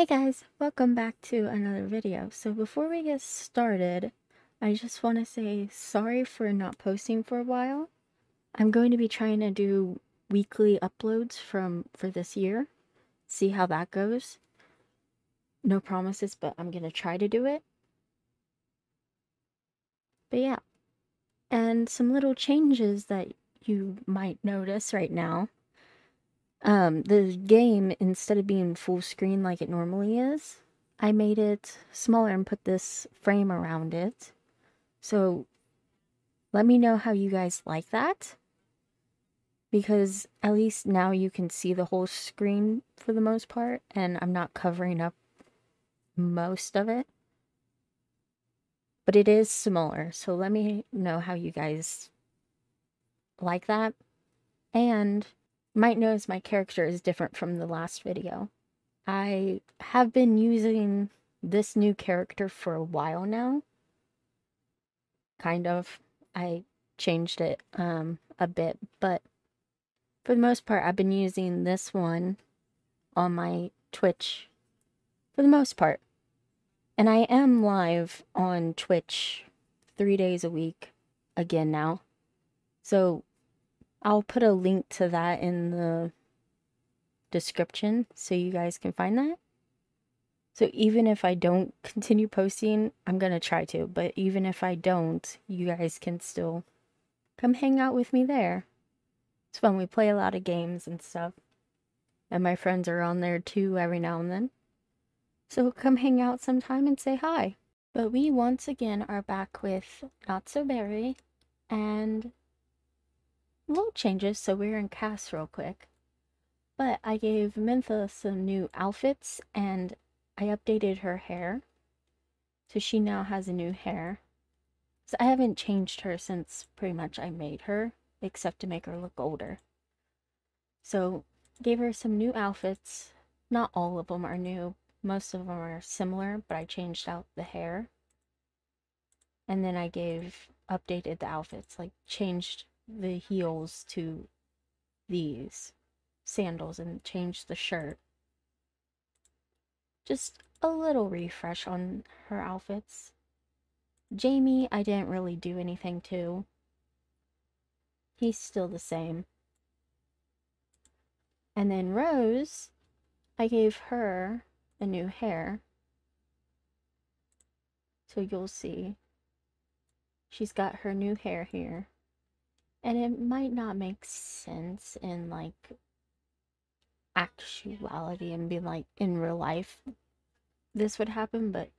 Hey guys, welcome back to another video. So before we get started, I just want to say sorry for not posting for a while. I'm going to be trying to do weekly uploads from for this year. See how that goes. No promises, but I'm going to try to do it. But yeah. And some little changes that you might notice right now um, the game, instead of being full screen like it normally is, I made it smaller and put this frame around it. So let me know how you guys like that. Because at least now you can see the whole screen for the most part, and I'm not covering up most of it. But it is smaller, so let me know how you guys like that. And might notice my character is different from the last video. I have been using this new character for a while now. Kind of. I changed it um, a bit, but for the most part, I've been using this one on my Twitch for the most part. And I am live on Twitch three days a week again now. So I'll put a link to that in the description so you guys can find that. So even if I don't continue posting, I'm going to try to, but even if I don't, you guys can still come hang out with me there. It's fun. We play a lot of games and stuff. And my friends are on there too every now and then. So come hang out sometime and say hi. But we once again are back with Not So Berry and little changes, so we're in cast real quick. But I gave Mintha some new outfits and I updated her hair. So she now has a new hair. So I haven't changed her since pretty much I made her, except to make her look older. So gave her some new outfits. Not all of them are new. Most of them are similar, but I changed out the hair. And then I gave updated the outfits, like changed the heels to these sandals and change the shirt. Just a little refresh on her outfits. Jamie, I didn't really do anything to. He's still the same. And then Rose, I gave her a new hair. So you'll see. She's got her new hair here. And it might not make sense in like actuality and be like in real life this would happen, but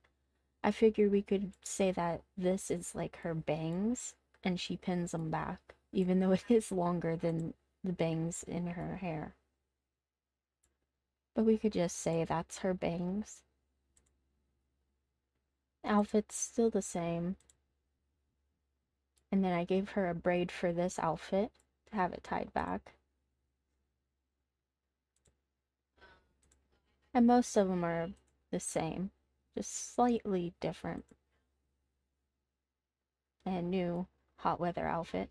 I figure we could say that this is like her bangs and she pins them back, even though it is longer than the bangs in her hair. But we could just say that's her bangs. Outfit's still the same. And then I gave her a braid for this outfit to have it tied back. And most of them are the same, just slightly different. And new hot weather outfit.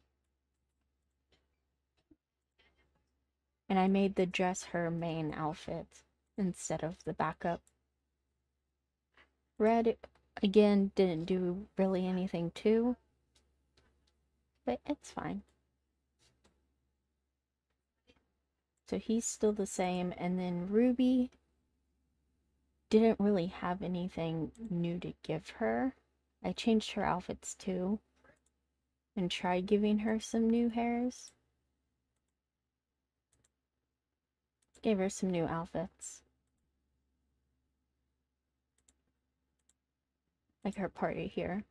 And I made the dress her main outfit instead of the backup. Red, again, didn't do really anything too but it's fine. So he's still the same, and then Ruby didn't really have anything new to give her. I changed her outfits too, and tried giving her some new hairs. Gave her some new outfits. Like her party here.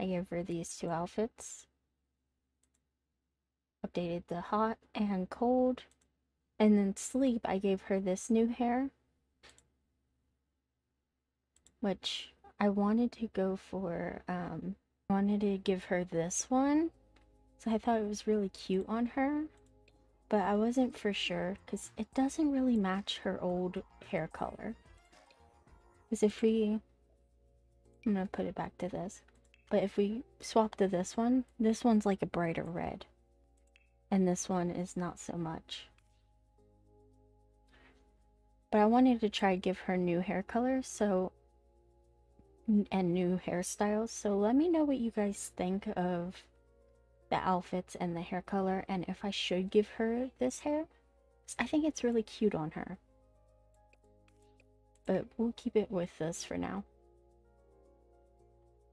I gave her these two outfits. Updated the hot and cold. And then sleep, I gave her this new hair. Which I wanted to go for, um, wanted to give her this one. So I thought it was really cute on her. But I wasn't for sure because it doesn't really match her old hair color. Because if we, I'm going to put it back to this. But if we swap to this one, this one's like a brighter red. And this one is not so much. But I wanted to try give her new hair color, so and new hairstyles. So let me know what you guys think of the outfits and the hair color and if I should give her this hair. I think it's really cute on her. But we'll keep it with this for now.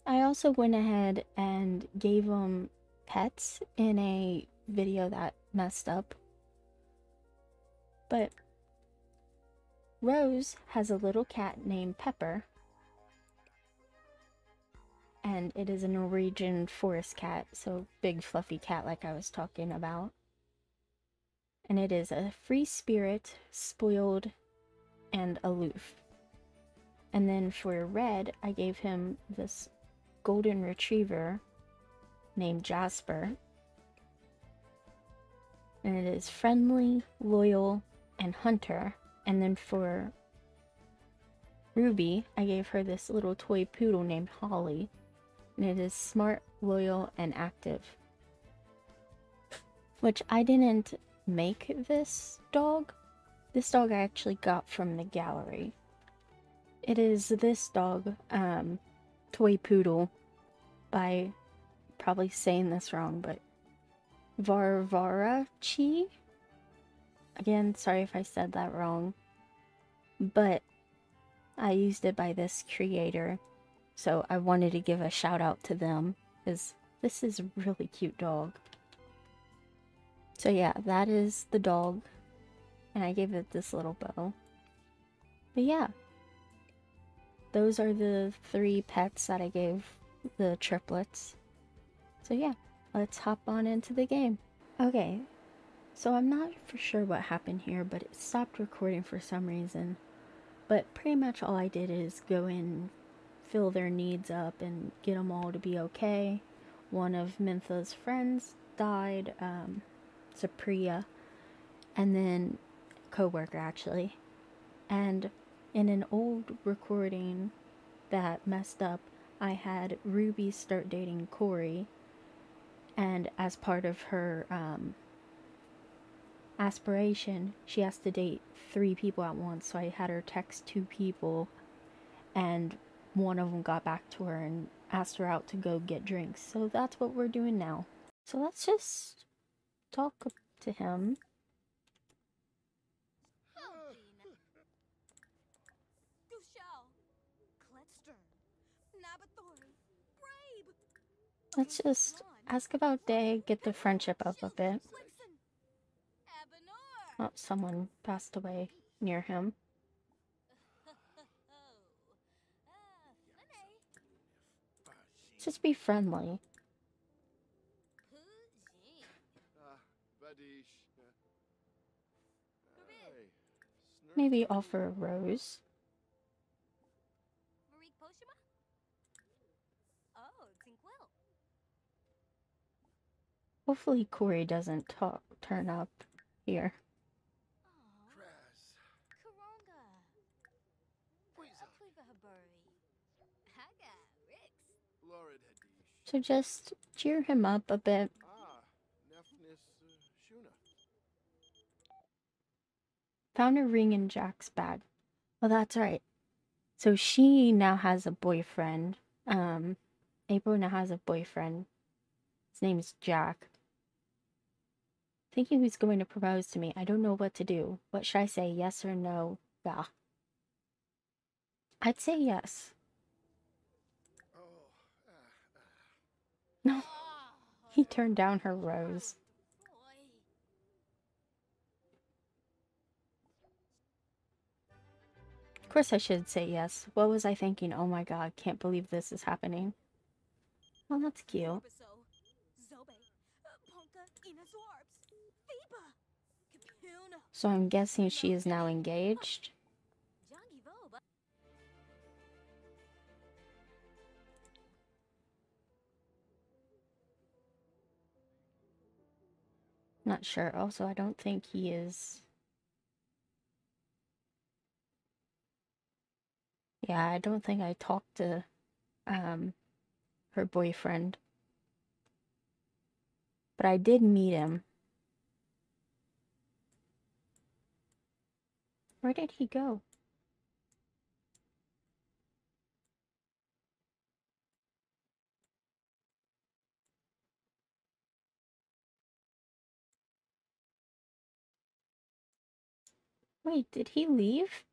I also went ahead and gave them pets in a video that messed up. But Rose has a little cat named Pepper and it is a Norwegian forest cat, so big fluffy cat like I was talking about. And it is a free spirit, spoiled, and aloof. And then for Red, I gave him this golden retriever named Jasper. And it is friendly, loyal, and hunter. And then for Ruby, I gave her this little toy poodle named Holly and it is smart, loyal, and active. Which I didn't make this dog. This dog I actually got from the gallery. It is this dog, um, Toy Poodle, by probably saying this wrong, but Varvara Chi? Again, sorry if I said that wrong. But I used it by this creator so I wanted to give a shout out to them because this is a really cute dog. So yeah, that is the dog. And I gave it this little bow. But yeah. Those are the three pets that I gave the triplets. So yeah, let's hop on into the game. Okay, so I'm not for sure what happened here, but it stopped recording for some reason. But pretty much all I did is go in fill their needs up and get them all to be okay. One of Mintha's friends died, um, Supriya, and then co-worker actually. And in an old recording that messed up, I had Ruby start dating Corey, and as part of her um, aspiration, she has to date three people at once. So I had her text two people, and one of them got back to her and asked her out to go get drinks. So that's what we're doing now. So let's just talk to him. Let's just ask about Day, get the friendship up a bit. Oh, someone passed away near him. Just be friendly. Maybe offer a rose. Hopefully Corey doesn't talk, turn up here. So just cheer him up a bit. Found a ring in Jack's bag. Well, that's right. So she now has a boyfriend. Um, April now has a boyfriend. His name is Jack. Thinking he's going to propose to me. I don't know what to do. What should I say? Yes or no? Yeah. I'd say yes. No. He turned down her rose. Of course I should say yes. What was I thinking? Oh my god, can't believe this is happening. Well, that's cute. So I'm guessing she is now engaged? Not sure. Also, I don't think he is. Yeah, I don't think I talked to um her boyfriend. But I did meet him. Where did he go? Wait, did he leave?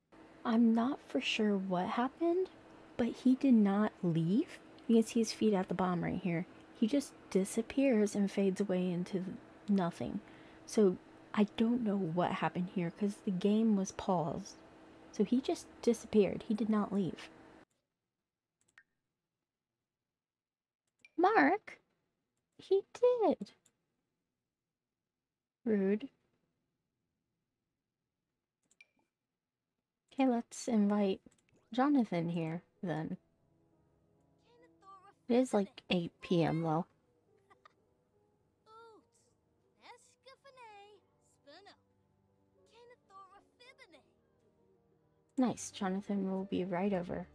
I'm not for sure what happened, but he did not leave. You can see his feet at the bottom right here. He just disappears and fades away into nothing. So I don't know what happened here because the game was paused. So he just disappeared. He did not leave. Mark? He did. Rude. Okay, let's invite Jonathan here then. It is like 8 p.m. though. Nice, Jonathan will be right over.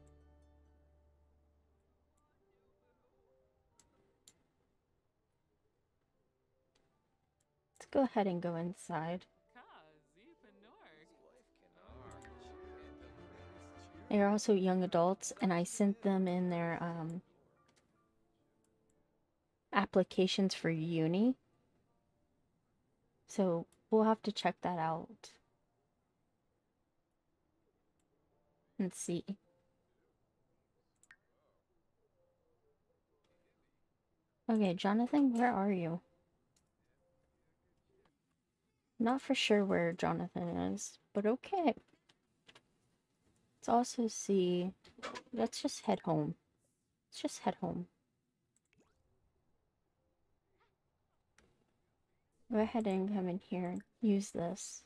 Let's go ahead and go inside. They are also young adults, and I sent them in their um, applications for uni. So we'll have to check that out. And see. Okay, Jonathan, where are you? Not for sure where Jonathan is, but okay. Let's also see. Let's just head home. Let's just head home. Go ahead and come in here and use this.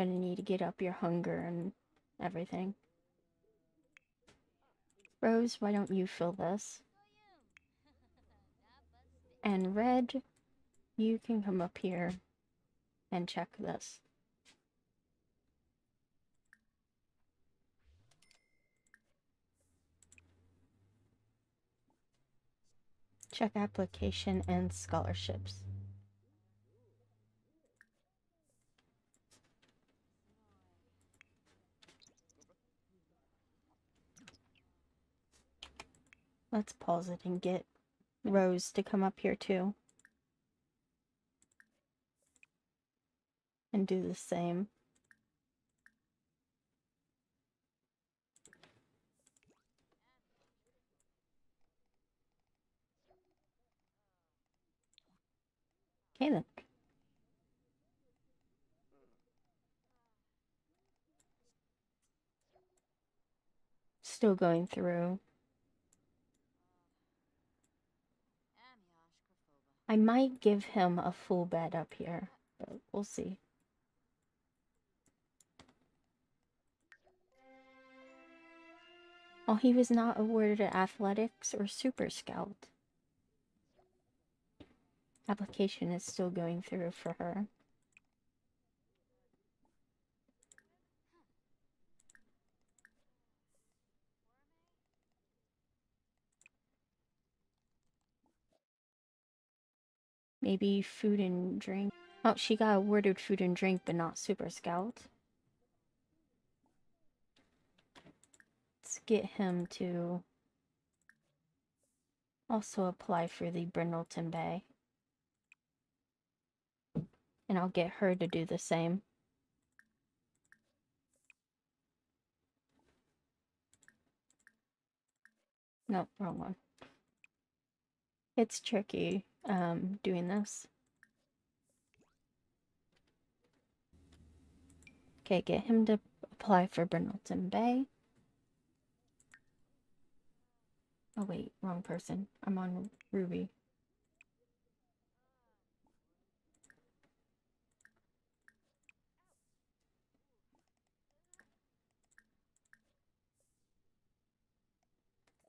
Gonna need to get up your hunger and everything. Rose, why don't you fill this? And Red, you can come up here and check this. Check application and scholarships. Let's pause it and get Rose to come up here too. And do the same. Okay then. Still going through. I might give him a full bed up here, but we'll see. Oh, he was not awarded athletics or super scout. Application is still going through for her. Maybe food and drink. Oh, she got awarded food and drink, but not Super Scout. Let's get him to also apply for the Brindleton Bay. And I'll get her to do the same. Nope, wrong one. It's tricky um, doing this. Okay, get him to apply for Brindleton Bay. Oh wait, wrong person. I'm on Ruby.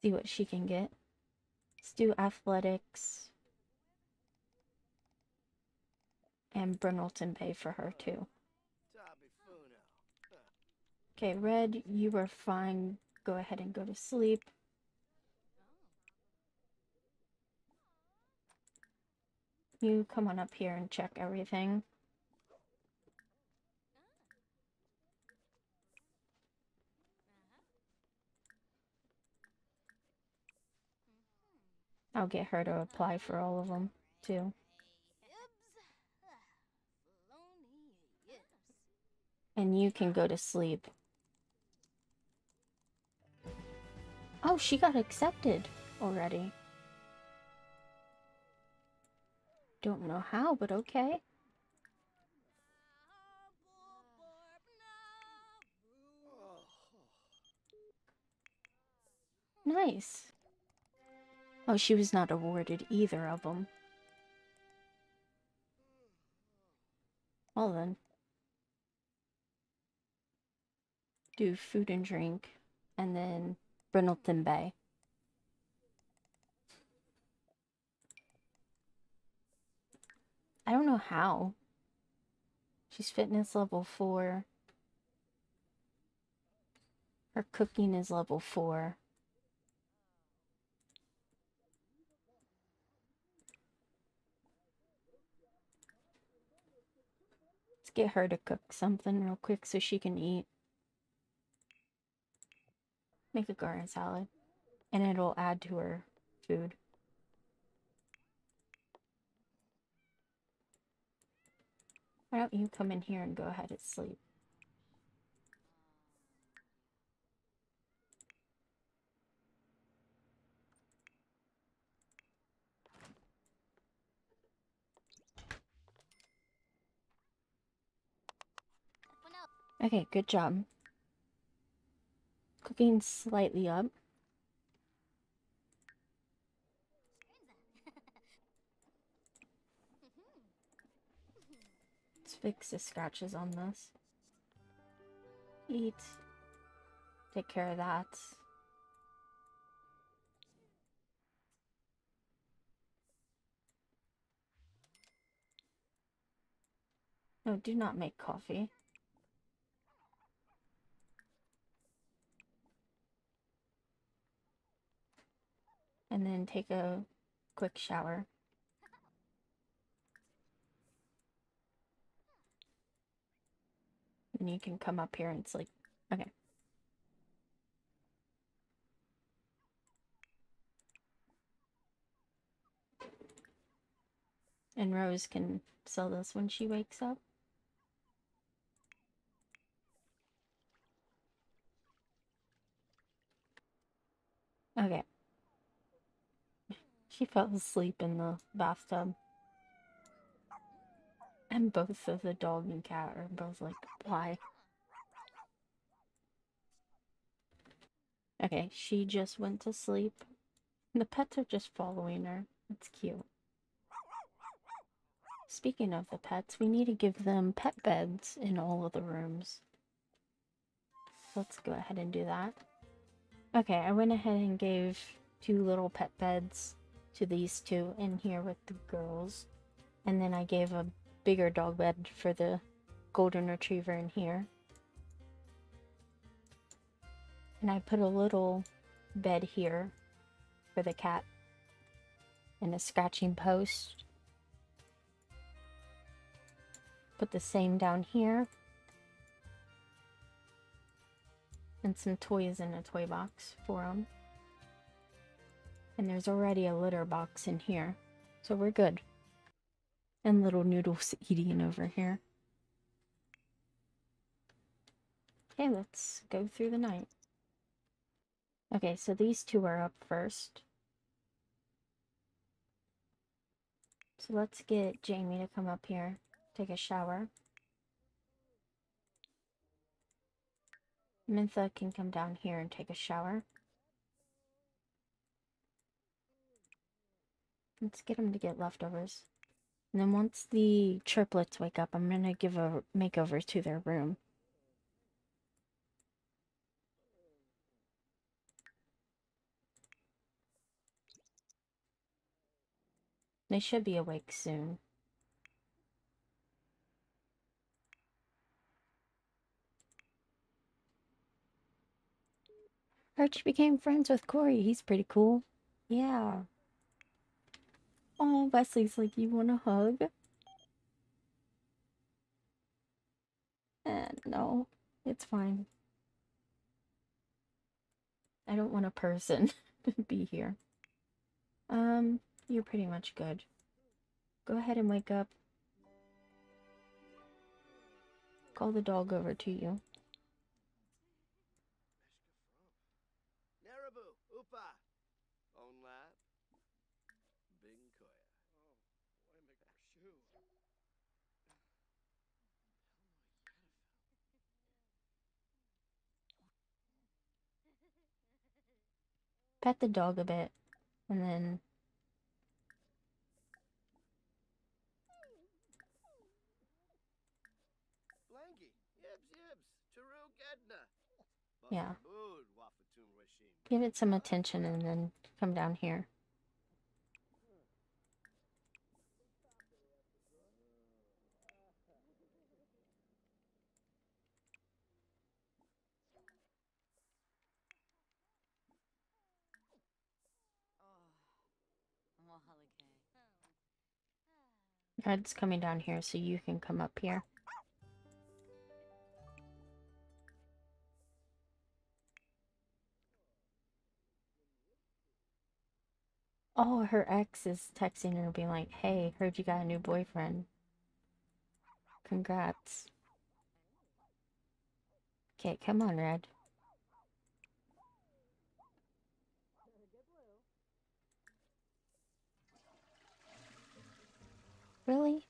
See what she can get. Let's do athletics. and Brindleton Bay for her too. Okay, Red, you are fine. Go ahead and go to sleep. You come on up here and check everything. I'll get her to apply for all of them, too. And you can go to sleep. Oh, she got accepted already. Don't know how, but okay. Nice. Oh, she was not awarded either of them. Well then. Do food and drink, and then Brindleton Bay. I don't know how. She's fitness level 4. Her cooking is level 4. Let's get her to cook something real quick so she can eat. Make a garden salad. And it'll add to her food. Why don't you come in here and go ahead and sleep? Okay, good job. Cooking slightly up. Let's fix the scratches on this. Eat. Take care of that. No, do not make coffee. And then take a quick shower. And you can come up here and sleep. Okay. And Rose can sell this when she wakes up. Okay. She fell asleep in the bathtub. And both of the dog and cat are both like, why? Okay, she just went to sleep. The pets are just following her. It's cute. Speaking of the pets, we need to give them pet beds in all of the rooms. Let's go ahead and do that. Okay, I went ahead and gave two little pet beds to these two in here with the girls. And then I gave a bigger dog bed for the golden retriever in here. And I put a little bed here for the cat and a scratching post. Put the same down here. And some toys in a toy box for them. And there's already a litter box in here. So we're good. And little noodles eating over here. Okay, let's go through the night. Okay, so these two are up first. So let's get Jamie to come up here, take a shower. Mintha can come down here and take a shower. Let's get them to get leftovers. And then once the triplets wake up, I'm gonna give a makeover to their room. They should be awake soon. Archie became friends with Corey. He's pretty cool. Yeah. Oh, Wesley's like, you want a hug? Uh, no, it's fine. I don't want a person to be here. Um, you're pretty much good. Go ahead and wake up. Call the dog over to you. Pet the dog a bit, and then Blanky, Yibs Yibs, Taru Gedna. Yeah. Bud Wafatun Washim. give it some attention and then come down here. Red's coming down here so you can come up here. Oh, her ex is texting her being like, hey, heard you got a new boyfriend. Congrats. Okay, come on, Red. Really?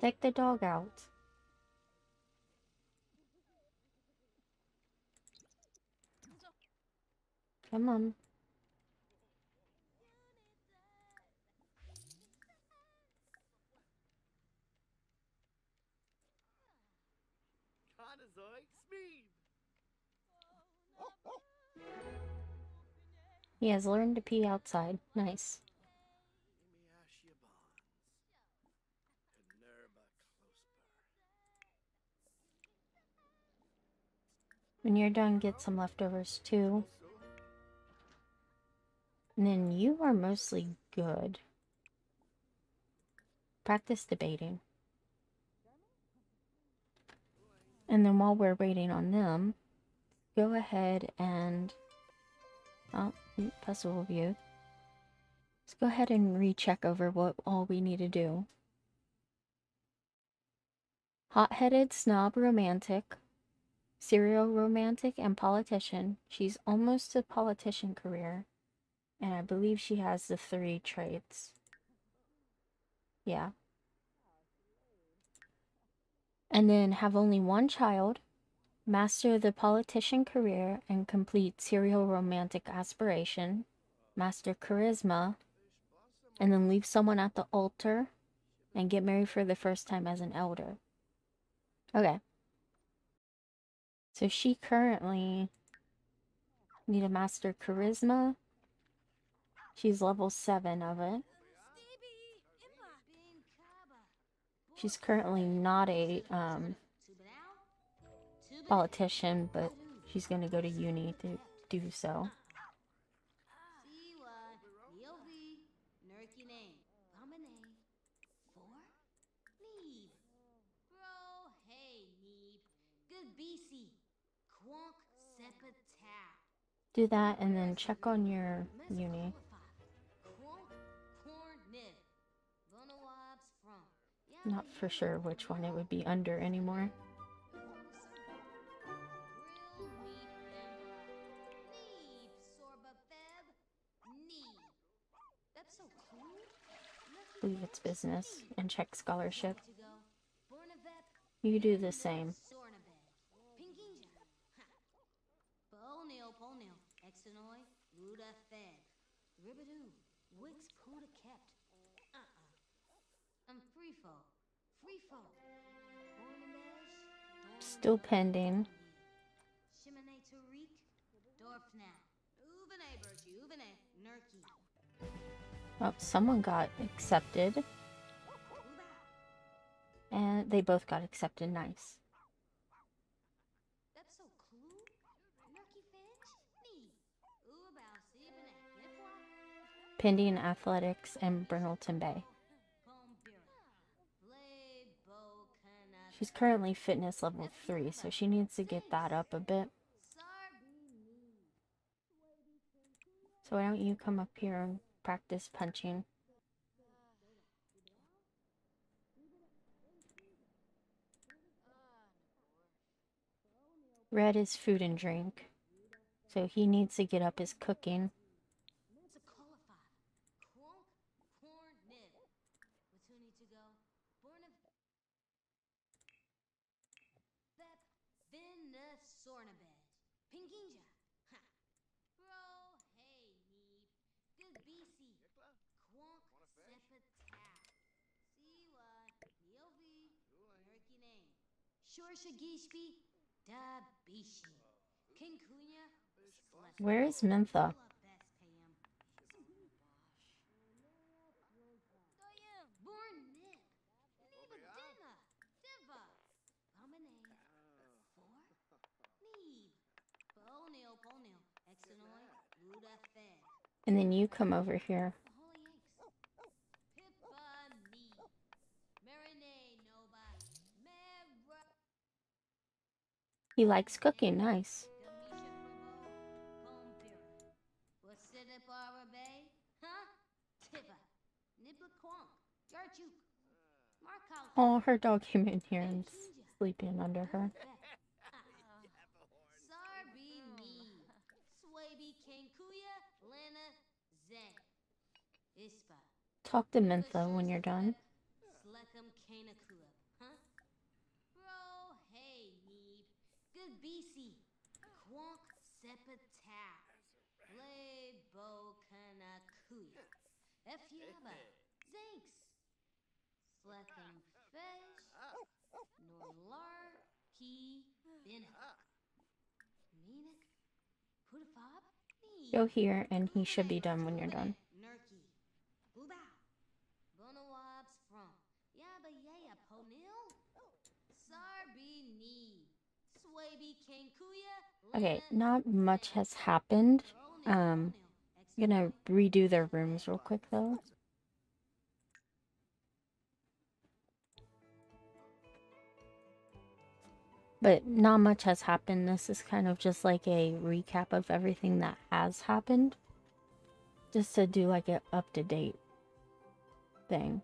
Take the dog out. Come on. He has learned to pee outside. Nice. When you're done, get some leftovers too. And then you are mostly good. Practice debating. And then while we're waiting on them, go ahead and. Oh, Festival View. Let's go ahead and recheck over what all we need to do. Hot headed snob romantic, serial romantic, and politician. She's almost a politician career. And I believe she has the three traits. Yeah. And then have only one child, master the politician career, and complete serial romantic aspiration, master charisma, and then leave someone at the altar and get married for the first time as an elder. Okay. So she currently need a master charisma. She's level 7 of it. She's currently not a um, politician, but she's going to go to uni to do so. Do that and then check on your uni. Not for sure which one it would be under anymore. Believe it's business and check scholarship. You do the same. Still pending. Oh, someone got accepted. And they both got accepted. Nice. Pending Athletics and Brindleton Bay. She's currently fitness level 3, so she needs to get that up a bit. So why don't you come up here and practice punching? Red is food and drink. So he needs to get up his cooking. Where is Mintha? And then you come over here. He likes cooking, nice. Oh, her dog came in here and sleeping under her. Talk to Mintha when you're done. Sletham Fish, Norlar, Menik, Putafab, Go here, and he should be done when you're done. Okay, not much has happened. Um, I'm gonna redo their rooms real quick though. But not much has happened. This is kind of just like a recap of everything that has happened. Just to do like an up-to-date thing.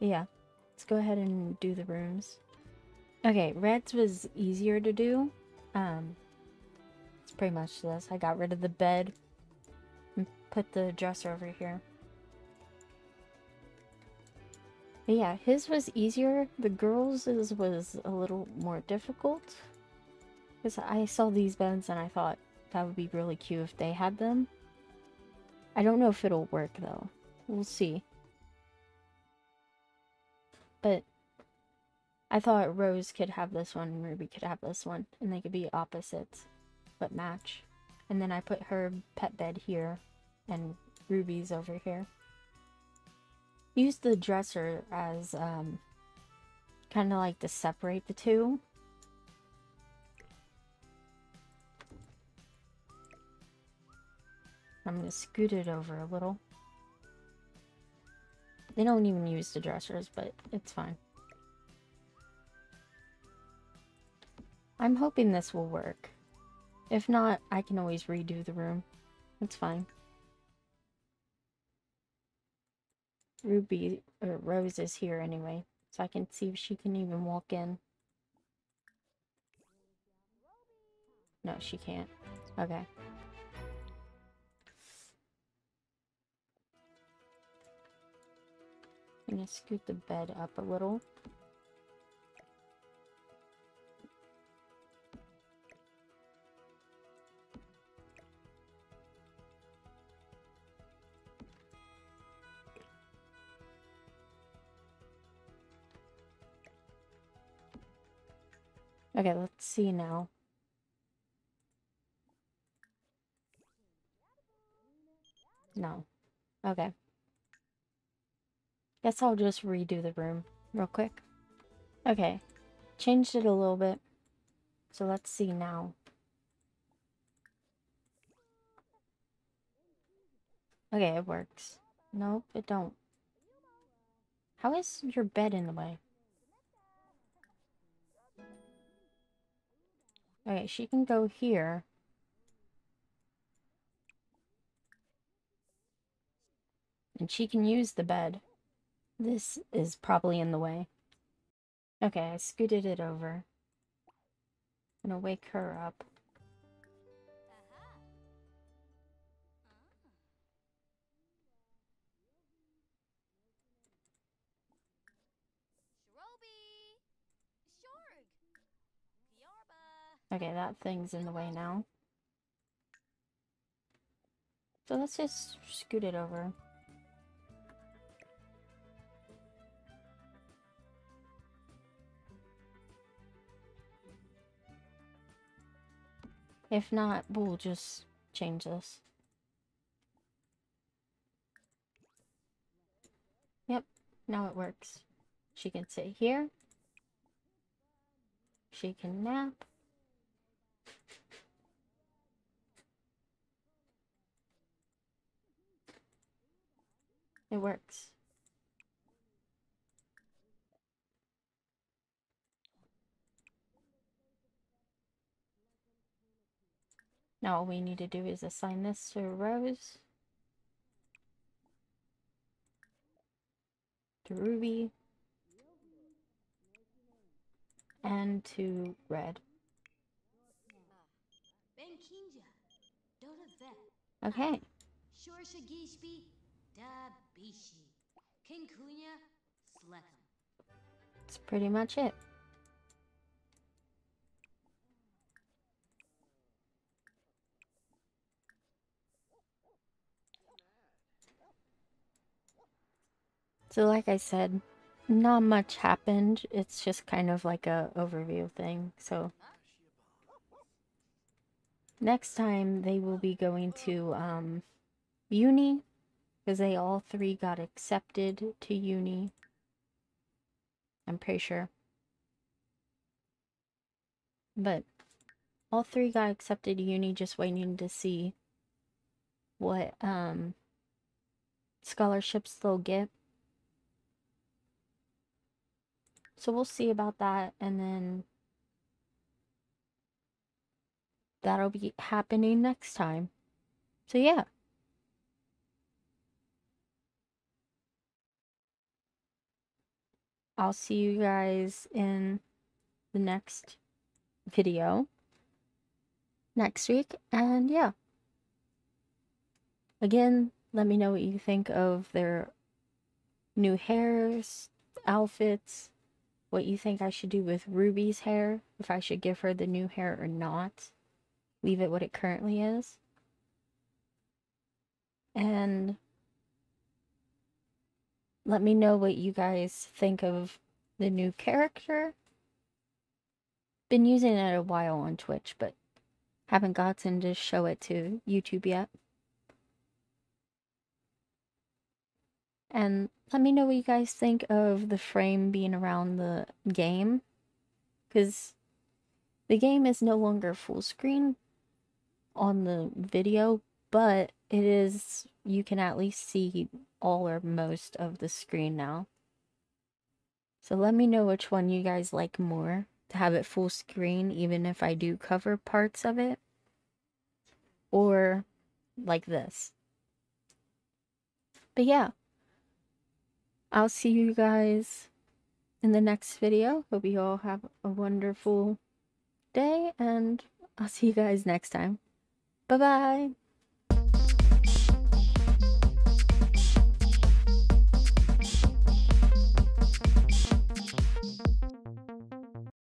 Yeah, let's go ahead and do the rooms. Okay, Reds was easier to do. Um, it's pretty much this. I got rid of the bed and put the dresser over here. But yeah, his was easier. The girls' was a little more difficult. Because I saw these beds and I thought that would be really cute if they had them. I don't know if it'll work though. We'll see. But I thought Rose could have this one Ruby could have this one. And they could be opposites, but match. And then I put her pet bed here and Ruby's over here use the dresser as um, kind of like to separate the two. I'm to scoot it over a little. They don't even use the dressers, but it's fine. I'm hoping this will work. If not, I can always redo the room. It's fine. Ruby or Rose is here anyway, so I can see if she can even walk in. No, she can't. Okay. I'm gonna scoot the bed up a little. Okay, let's see now. No. Okay. Guess I'll just redo the room real quick. Okay. Changed it a little bit. So let's see now. Okay, it works. Nope, it don't. How is your bed in the way? Okay, she can go here. And she can use the bed. This is probably in the way. Okay, I scooted it over. gonna wake her up. Okay, that thing's in the way now. So let's just scoot it over. If not, we'll just change this. Yep, now it works. She can sit here. She can nap. It works. Now all we need to do is assign this to Rose. To Ruby. And to Red. Benkinja. Dota vet. Okay. That's pretty much it. So like I said, not much happened. It's just kind of like a overview thing. So next time they will be going to um uni because they all three got accepted to uni. I'm pretty sure. But all three got accepted to uni, just waiting to see what um scholarships they'll get. So we'll see about that and then that'll be happening next time. So yeah. I'll see you guys in the next video next week. And yeah. Again, let me know what you think of their new hairs, outfits, what you think I should do with Ruby's hair, if I should give her the new hair or not. Leave it what it currently is. And let me know what you guys think of the new character. Been using it a while on Twitch, but haven't gotten to show it to YouTube yet. And let me know what you guys think of the frame being around the game. Because the game is no longer full screen on the video, but it is, you can at least see all or most of the screen now. So let me know which one you guys like more to have it full screen, even if I do cover parts of it, or like this. But yeah, I'll see you guys in the next video. Hope you all have a wonderful day, and I'll see you guys next time. Bye bye.